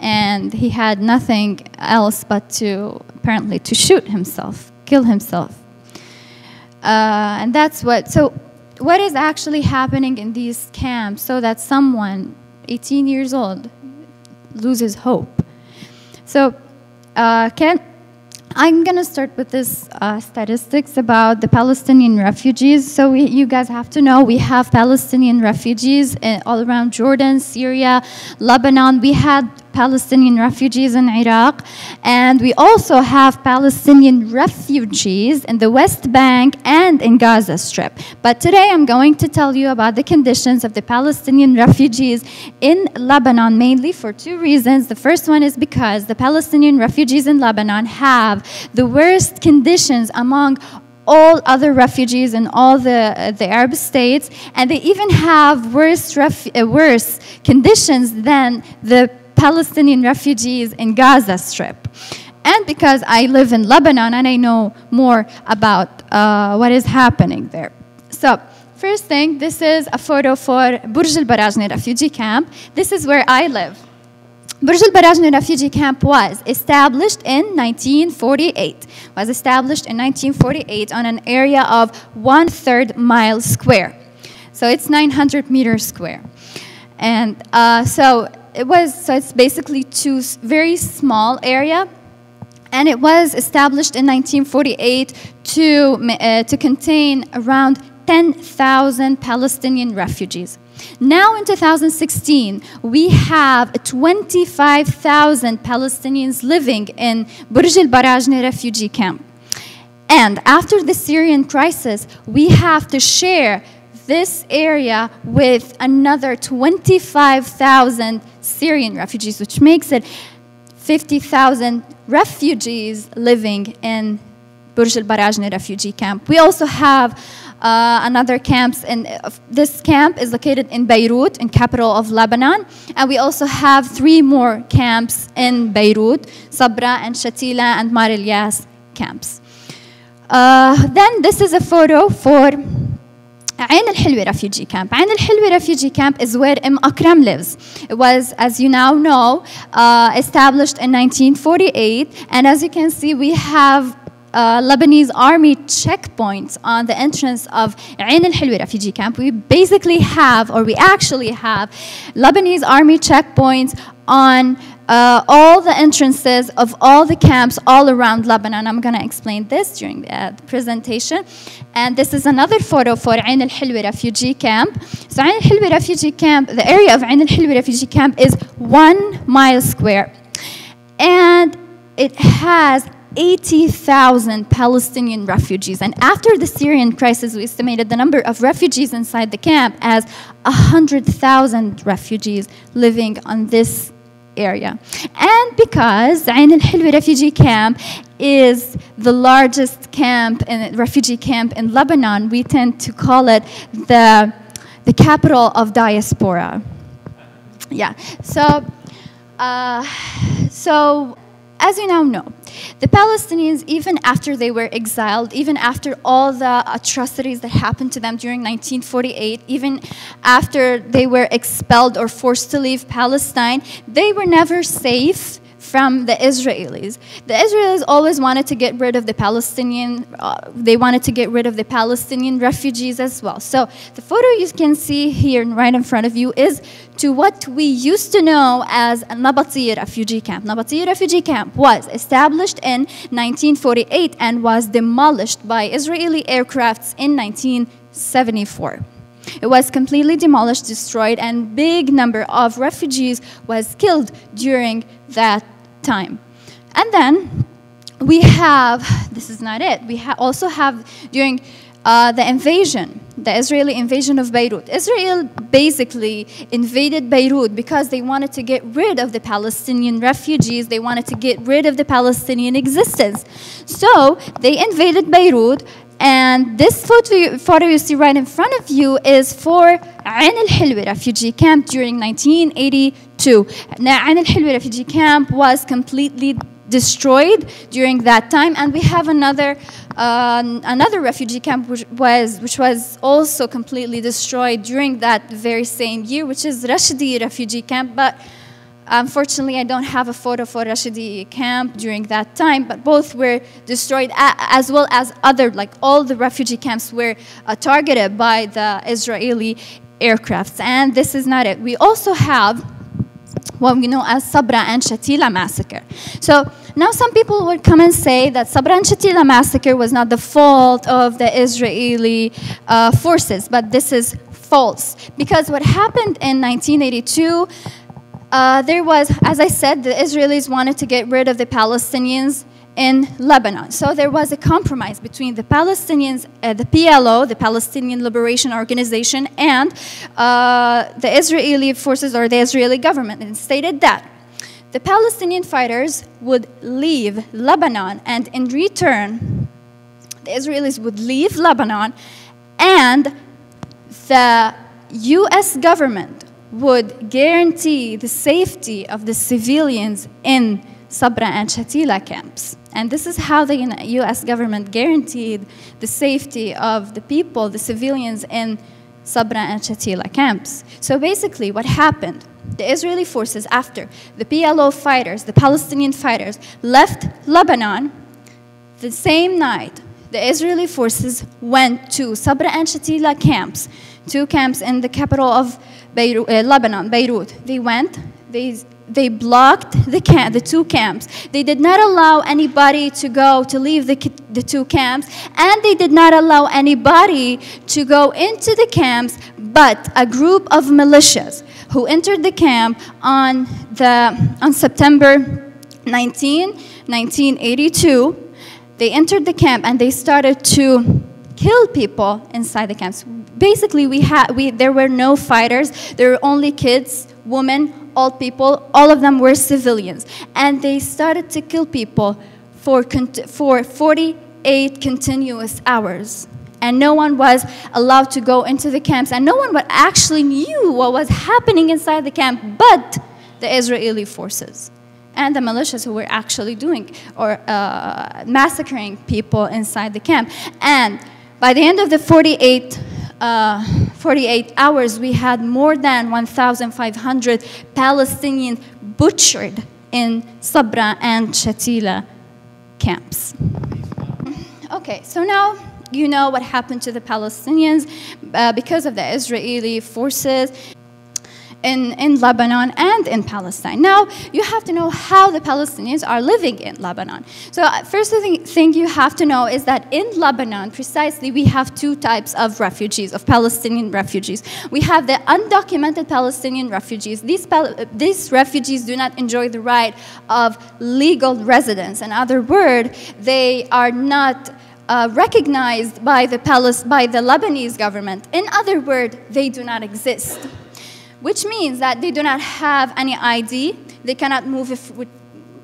and he had nothing else but to apparently to shoot himself, kill himself. Uh, and that's what. So, what is actually happening in these camps so that someone, 18 years old, loses hope? So, uh, can I'm gonna start with this uh, statistics about the Palestinian refugees. So we, you guys have to know we have Palestinian refugees uh, all around Jordan, Syria, Lebanon. We had Palestinian refugees in Iraq, and we also have Palestinian refugees in the West Bank and in Gaza Strip. But today I'm going to tell you about the conditions of the Palestinian refugees in Lebanon, mainly for two reasons. The first one is because the Palestinian refugees in Lebanon have the worst conditions among all other refugees in all the, uh, the Arab states, and they even have worse, uh, worse conditions than the Palestinian refugees in Gaza Strip. And because I live in Lebanon and I know more about uh, what is happening there. So, first thing, this is a photo for Burj al Barajneh refugee camp. This is where I live. Burj al Barajneh refugee camp was established in 1948. Was established in 1948 on an area of one third mile square. So it's 900 meters square. And uh, so it was, so it's basically two very small area. And it was established in 1948 to, uh, to contain around 10,000 Palestinian refugees. Now in 2016, we have 25,000 Palestinians living in Burj al Barajneh refugee camp. And after the Syrian crisis, we have to share this area with another 25,000 Syrian refugees, which makes it 50,000 refugees living in Burj al Barajneh refugee camp. We also have uh, another camps, and this camp is located in Beirut, in capital of Lebanon, and we also have three more camps in Beirut, Sabra and Shatila and Mar camps. Uh, then this is a photo for Al Hilwi refugee camp. Al Hilwi refugee camp is where Im Akram lives. It was, as you now know, uh, established in 1948. And as you can see, we have uh, Lebanese army checkpoints on the entrance of Ain al Hilwi refugee camp. We basically have, or we actually have, Lebanese army checkpoints on uh, all the entrances of all the camps all around Lebanon. I'm going to explain this during the, the presentation. And this is another photo for Ain al-Hilwi refugee camp. So Ain al-Hilwi refugee camp, the area of Ain al-Hilwi refugee camp is one mile square. And it has 80,000 Palestinian refugees. And after the Syrian crisis, we estimated the number of refugees inside the camp as 100,000 refugees living on this area. And because Ain al-Hilwi refugee camp is the largest camp and refugee camp in Lebanon, we tend to call it the, the capital of diaspora. Yeah, so, uh, so as you now know, the Palestinians, even after they were exiled, even after all the atrocities that happened to them during 1948, even after they were expelled or forced to leave Palestine, they were never safe from the Israelis. The Israelis always wanted to get rid of the Palestinian, uh, they wanted to get rid of the Palestinian refugees as well. So the photo you can see here right in front of you is to what we used to know as a Nabatiya refugee camp. Nabatiya refugee camp was established in 1948 and was demolished by Israeli aircrafts in 1974. It was completely demolished, destroyed, and big number of refugees was killed during that time. And then we have, this is not it, we ha also have during uh, the invasion, the Israeli invasion of Beirut. Israel basically invaded Beirut because they wanted to get rid of the Palestinian refugees, they wanted to get rid of the Palestinian existence. So they invaded Beirut and this photo, photo you see right in front of you is for Ain al-Hilwi refugee camp during 1982. Now, Ain al-Hilwi refugee camp was completely destroyed during that time and we have another uh, another refugee camp which was which was also completely destroyed during that very same year which is Rashidi refugee camp but Unfortunately, I don't have a photo for Rashidi camp during that time, but both were destroyed as well as other, like all the refugee camps were uh, targeted by the Israeli aircrafts. And this is not it. We also have what we know as Sabra and Shatila massacre. So now some people would come and say that Sabra and Shatila massacre was not the fault of the Israeli uh, forces, but this is false. Because what happened in 1982, uh, there was, as I said, the Israelis wanted to get rid of the Palestinians in Lebanon. So there was a compromise between the Palestinians, uh, the PLO, the Palestinian Liberation Organization, and uh, the Israeli forces or the Israeli government, and stated that the Palestinian fighters would leave Lebanon, and in return, the Israelis would leave Lebanon, and the U.S. government would guarantee the safety of the civilians in Sabra and Shatila camps. And this is how the US government guaranteed the safety of the people, the civilians in Sabra and Shatila camps. So basically, what happened? The Israeli forces, after the PLO fighters, the Palestinian fighters, left Lebanon, the same night, the Israeli forces went to Sabra and Shatila camps, two camps in the capital of Beirut, uh, Lebanon, Beirut. They went, they, they blocked the, camp, the two camps. They did not allow anybody to go to leave the, the two camps, and they did not allow anybody to go into the camps but a group of militias who entered the camp on, the, on September 19, 1982. They entered the camp and they started to kill people inside the camps. Basically, we had we there were no fighters. There were only kids, women, old people. All of them were civilians, and they started to kill people for for 48 continuous hours. And no one was allowed to go into the camps, and no one actually knew what was happening inside the camp but the Israeli forces. and the militias who were actually doing or uh, massacring people inside the camp. And by the end of the 48, uh, 48 hours, we had more than 1,500 Palestinians butchered in Sabra and Shatila camps. Okay, so now you know what happened to the Palestinians uh, because of the Israeli forces in, in Lebanon and in Palestine. Now, you have to know how the Palestinians are living in Lebanon. So, uh, first thing, thing you have to know is that in Lebanon, precisely, we have two types of refugees, of Palestinian refugees. We have the undocumented Palestinian refugees. These, these refugees do not enjoy the right of legal residence. In other words, they are not uh, recognized by the, by the Lebanese government. In other words, they do not exist, which means that they do not have any ID, they cannot move if,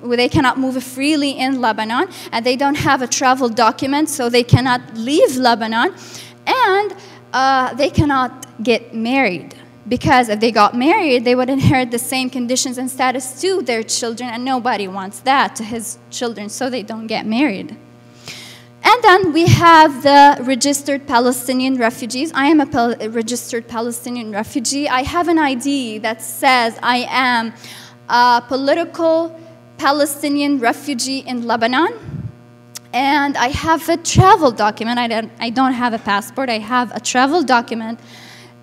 they cannot move freely in Lebanon, and they don't have a travel document, so they cannot leave Lebanon, and uh, they cannot get married. Because if they got married, they would inherit the same conditions and status to their children, and nobody wants that to his children, so they don't get married. And then we have the registered Palestinian refugees. I am a, pal registered Palestinian refugee. I have an ID that says I am a political Palestinian refugee in Lebanon. And I have a travel document. I don't, I don't have a passport. I have a travel document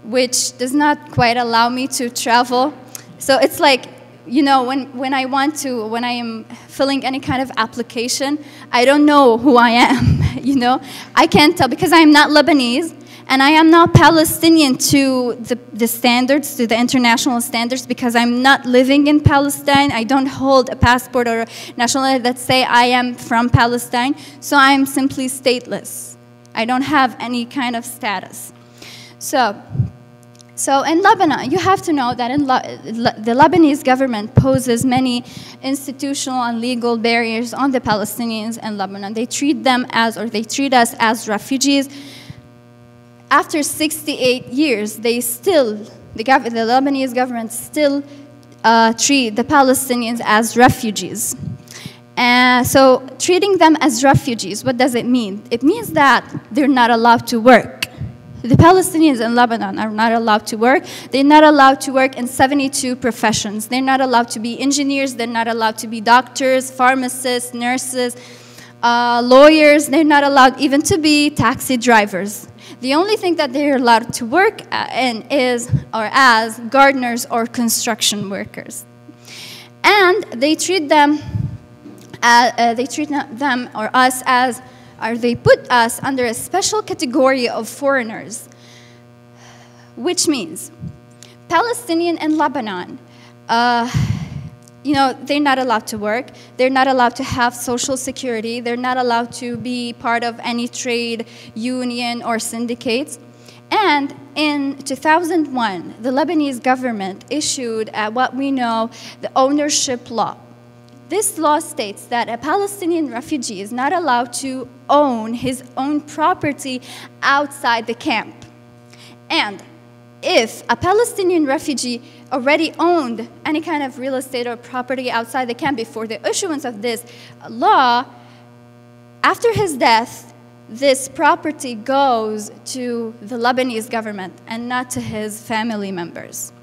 which does not quite allow me to travel. So it's like you know, when, when I want to, when I am filling any kind of application, I don't know who I am, [LAUGHS] you know? I can't tell because I am not Lebanese and I am not Palestinian to the, the standards, to the international standards, because I'm not living in Palestine. I don't hold a passport or a nationality that say I am from Palestine, so I'm simply stateless. I don't have any kind of status. So, so in Lebanon, you have to know that in the Lebanese government poses many institutional and legal barriers on the Palestinians in Lebanon. They treat them as, or they treat us as refugees. After 68 years, they still, the, the Lebanese government still uh, treat the Palestinians as refugees. And so treating them as refugees, what does it mean? It means that they're not allowed to work the Palestinians in Lebanon are not allowed to work. They're not allowed to work in 72 professions. They're not allowed to be engineers. They're not allowed to be doctors, pharmacists, nurses, uh, lawyers. They're not allowed even to be taxi drivers. The only thing that they're allowed to work in is or as gardeners or construction workers. And they treat them, uh, uh, they treat them or us as or they put us under a special category of foreigners, which means Palestinian and Lebanon, uh, you know, they're not allowed to work. They're not allowed to have social security. They're not allowed to be part of any trade union or syndicates. And in 2001, the Lebanese government issued uh, what we know the ownership law. This law states that a Palestinian refugee is not allowed to own his own property outside the camp. And if a Palestinian refugee already owned any kind of real estate or property outside the camp before the issuance of this law, after his death, this property goes to the Lebanese government and not to his family members.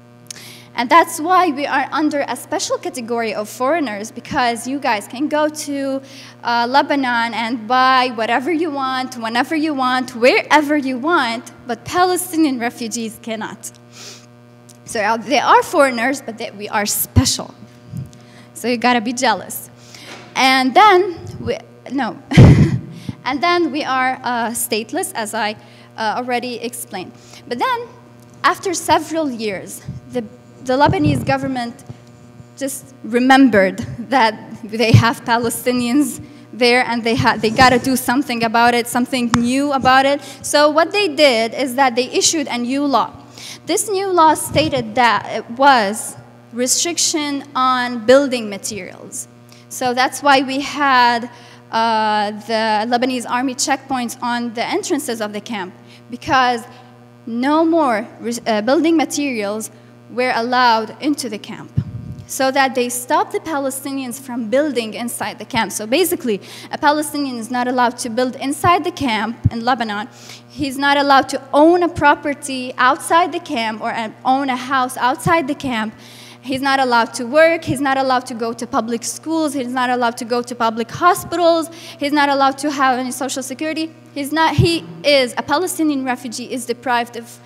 And that's why we are under a special category of foreigners because you guys can go to uh, Lebanon and buy whatever you want, whenever you want, wherever you want, but Palestinian refugees cannot. So uh, they are foreigners, but they, we are special. So you gotta be jealous. And then, we, no. [LAUGHS] and then we are uh, stateless, as I uh, already explained. But then, after several years, the the Lebanese government just remembered that they have Palestinians there and they, had they got to do something about it, something new about it. So, what they did is that they issued a new law. This new law stated that it was restriction on building materials. So, that's why we had uh, the Lebanese army checkpoints on the entrances of the camp because no more uh, building materials were allowed into the camp. so that they stop the Palestinians from building inside the camp. So basically, a Palestinian is not allowed to build inside the camp in Lebanon. He's not allowed to own a property outside the camp or uh, own a house outside the camp. He's not allowed to work. He's not allowed to go to public schools. He's not allowed to go to public hospitals. He's not allowed to have any social security. He's not, he is, a Palestinian refugee is deprived of,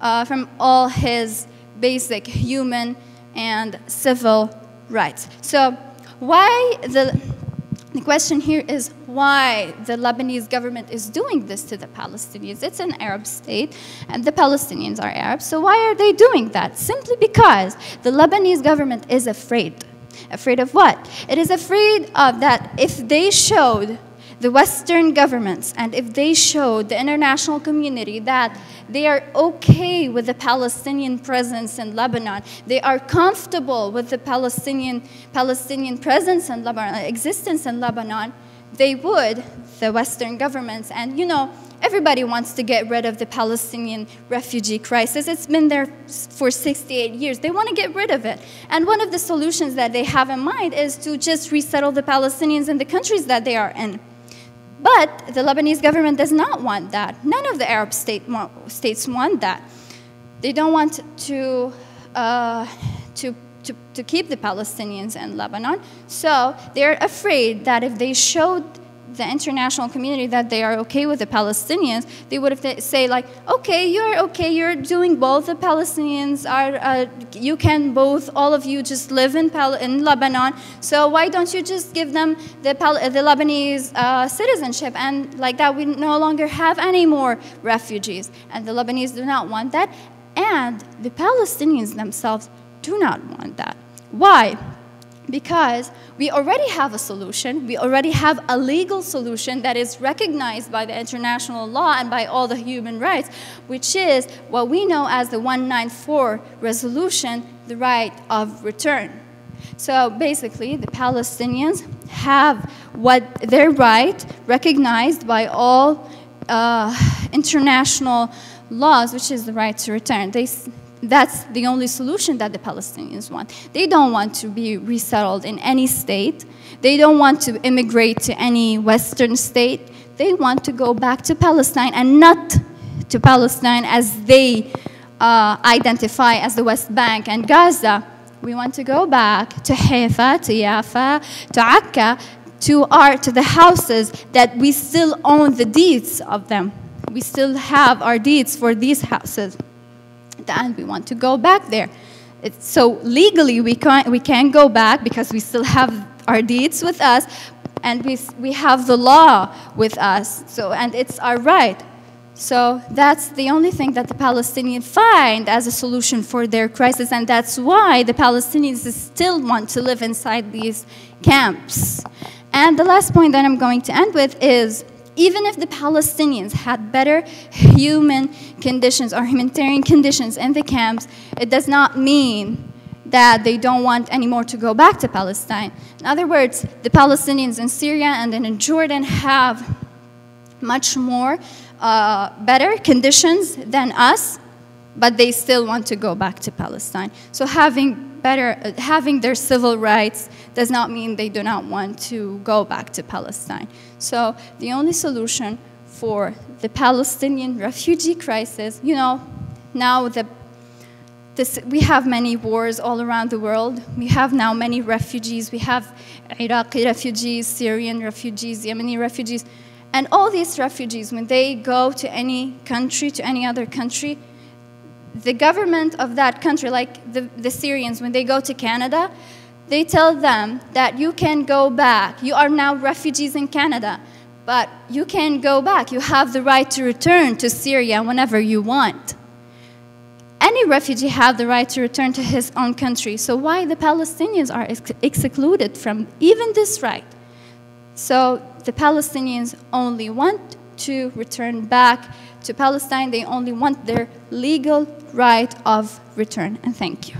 uh, from all his basic human and civil rights. So why the, the question here is why the Lebanese government is doing this to the Palestinians. It's an Arab state, and the Palestinians are Arabs, So why are they doing that? Simply because the Lebanese government is afraid. Afraid of what? It is afraid of that if they showed the Western governments and if they showed the international community that they are okay with the Palestinian presence in Lebanon, they are comfortable with the Palestinian, Palestinian presence in Lebanon, existence in Lebanon, they would, the Western governments, and you know, everybody wants to get rid of the Palestinian refugee crisis. It's been there for 68 years. They want to get rid of it. And one of the solutions that they have in mind is to just resettle the Palestinians in the countries that they are in. But the Lebanese government does not want that. None of the Arab state, states want that. They don't want to, uh, to, to, to keep the Palestinians in Lebanon. So they're afraid that if they showed the international community that they are okay with the Palestinians, they would have say like, okay, you're okay, you're doing both. The Palestinians are, uh, you can both, all of you just live in, Pal in Lebanon. So why don't you just give them the, Pal the Lebanese uh, citizenship? And like that, we no longer have any more refugees. And the Lebanese do not want that. And the Palestinians themselves do not want that. Why? Because we already have a solution. We already have a legal solution that is recognized by the international law and by all the human rights, which is what we know as the 194 resolution, the right of return. So basically, the Palestinians have what their right recognized by all uh, international laws, which is the right to return. They, that's the only solution that the Palestinians want. They don't want to be resettled in any state. They don't want to immigrate to any Western state. They want to go back to Palestine and not to Palestine as they uh, identify as the West Bank and Gaza. We want to go back to Haifa, to Yafa, to Akka, to our to the houses that we still own the deeds of them. We still have our deeds for these houses and we want to go back there. So legally, we can't, we can't go back because we still have our deeds with us, and we, we have the law with us. So, and it's our right. So that's the only thing that the Palestinians find as a solution for their crisis, and that's why the Palestinians still want to live inside these camps. And the last point that I'm going to end with is even if the Palestinians had better human conditions or humanitarian conditions in the camps, it does not mean that they don't want anymore to go back to Palestine. In other words, the Palestinians in Syria and in Jordan have much more uh, better conditions than us, but they still want to go back to Palestine. So having better, having their civil rights does not mean they do not want to go back to Palestine. So the only solution for the Palestinian refugee crisis, you know, now the this, we have many wars all around the world. We have now many refugees. We have Iraqi refugees, Syrian refugees, Yemeni refugees. And all these refugees, when they go to any country, to any other country, the government of that country, like the, the Syrians, when they go to Canada, they tell them that you can go back. You are now refugees in Canada, but you can go back. You have the right to return to Syria whenever you want. Any refugee have the right to return to his own country. So why the Palestinians are ex excluded from even this right? So the Palestinians only want to return back to Palestine. They only want their legal right of return. And thank you.